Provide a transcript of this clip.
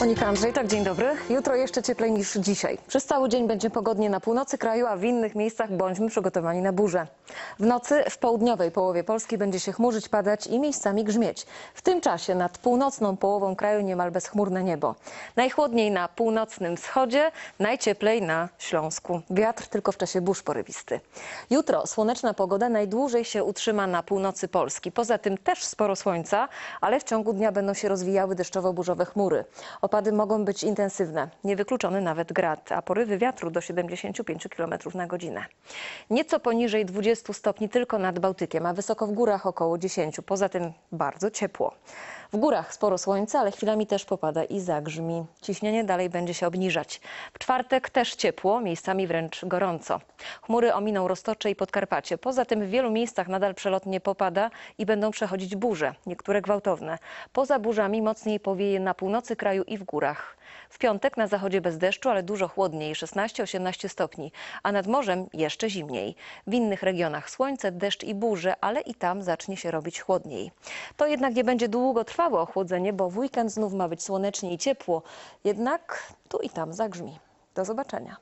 Monika Andrzejczak, dzień dobry. Jutro jeszcze cieplej niż dzisiaj. Przez cały dzień będzie pogodnie na północy kraju, a w innych miejscach bądźmy przygotowani na burzę. W nocy w południowej połowie Polski będzie się chmurzyć, padać i miejscami grzmieć. W tym czasie nad północną połową kraju niemal bezchmurne niebo. Najchłodniej na północnym wschodzie, najcieplej na Śląsku. Wiatr tylko w czasie burz porywisty. Jutro słoneczna pogoda najdłużej się utrzyma na północy Polski. Poza tym też sporo słońca, ale w ciągu dnia będą się rozwijały deszczowo-burzowe chmury. Opady mogą być intensywne, niewykluczony nawet grad, a porywy wiatru do 75 km na godzinę. Nieco poniżej 20 stopni tylko nad Bałtykiem, a wysoko w górach około 10. Poza tym bardzo ciepło. W górach sporo słońca, ale chwilami też popada i zagrzmi. Ciśnienie dalej będzie się obniżać. W czwartek też ciepło, miejscami wręcz gorąco. Chmury ominą Roztocze i Podkarpacie. Poza tym w wielu miejscach nadal przelotnie popada i będą przechodzić burze, niektóre gwałtowne. Poza burzami mocniej powieje na północy kraju i w górach. W piątek na zachodzie bez deszczu, ale dużo chłodniej, 16-18 stopni, a nad morzem jeszcze zimniej. W innych regionach słońce, deszcz i burze, ale i tam zacznie się robić chłodniej. To jednak nie będzie długo trwało ochłodzenie, bo w weekend znów ma być słonecznie i ciepło, jednak tu i tam zagrzmi. Do zobaczenia.